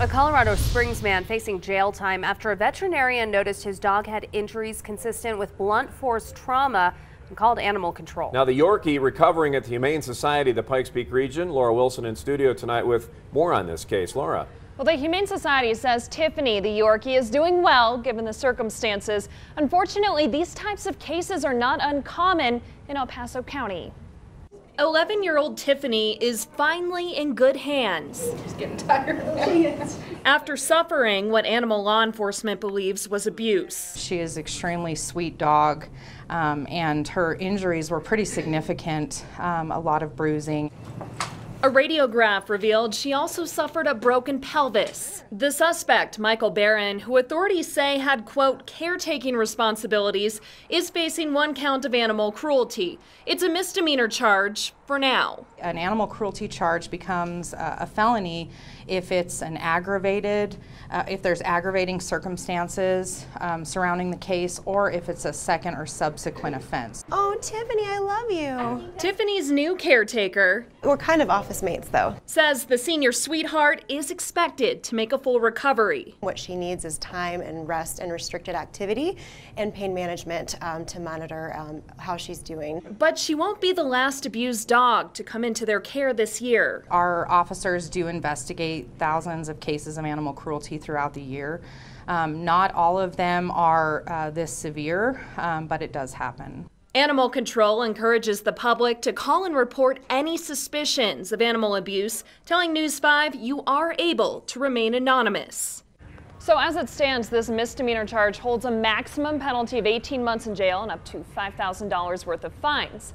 A Colorado Springs man facing jail time after a veterinarian noticed his dog had injuries consistent with blunt force trauma and called animal control. Now, the Yorkie recovering at the Humane Society of the Pikes Peak region. Laura Wilson in studio tonight with more on this case. Laura. Well, the Humane Society says Tiffany, the Yorkie, is doing well given the circumstances. Unfortunately, these types of cases are not uncommon in El Paso County. 11 year old Tiffany is finally in good hands. She's getting tired. After suffering what animal law enforcement believes was abuse. She is extremely sweet dog, um, and her injuries were pretty significant, um, a lot of bruising. A radiograph revealed she also suffered a broken pelvis. The suspect, Michael Barron, who authorities say had, quote, caretaking responsibilities, is facing one count of animal cruelty. It's a misdemeanor charge for now. An animal cruelty charge becomes uh, a felony if it's an aggravated, uh, if there's aggravating circumstances um, surrounding the case, or if it's a second or subsequent offense. Oh, Tiffany, I love you. Tiffany's new caretaker, we're kind of office mates though, says the senior sweetheart is expected to make a full recovery. What she needs is time and rest and restricted activity and pain management um, to monitor um, how she's doing. But she won't be the last abused dog dog to come into their care this year. Our officers do investigate thousands of cases of animal cruelty throughout the year. Um, not all of them are uh, this severe, um, but it does happen. Animal Control encourages the public to call and report any suspicions of animal abuse, telling News 5 you are able to remain anonymous. So as it stands, this misdemeanor charge holds a maximum penalty of 18 months in jail and up to $5,000 worth of fines.